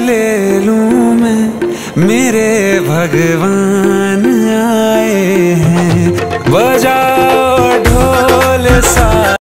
ले लू मैं। मेरे भगवान आए हैं। बजाओ ढोल सा।